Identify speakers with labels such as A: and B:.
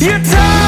A: You don't